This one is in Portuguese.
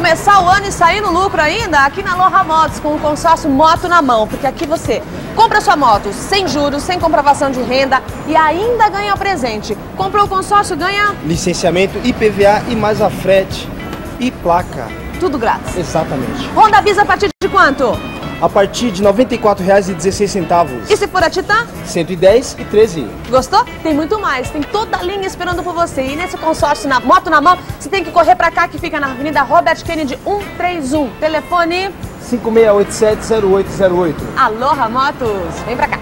começar o ano e sair no lucro ainda? Aqui na Loja Motos, com o consórcio Moto na mão. Porque aqui você compra sua moto sem juros, sem comprovação de renda e ainda ganha presente. Comprou o consórcio, ganha Licenciamento, IPVA e mais a frete e placa. Tudo grátis. Exatamente. Honda Bis a partir de quanto? A partir de R$ 94,16. E se for a Titan? 110 e 13. Gostou? Tem muito mais, tem toda a linha esperando por você. E nesse consórcio na moto na mão, você tem que correr pra cá que fica na Avenida Robert Kennedy 131. Telefone 56870808. Aloha Motos. Vem pra cá.